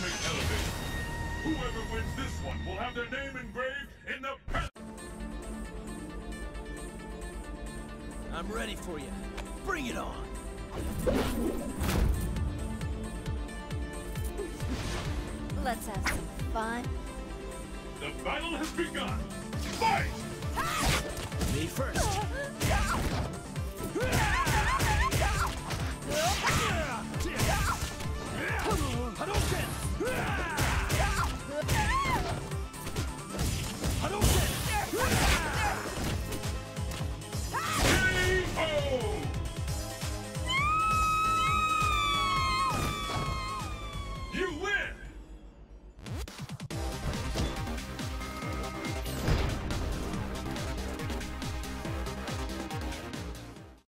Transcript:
Whoever wins this one will have their name engraved in the past. I'm ready for you. Bring it on. Let's have some fun. The battle has begun. Fight! Me first.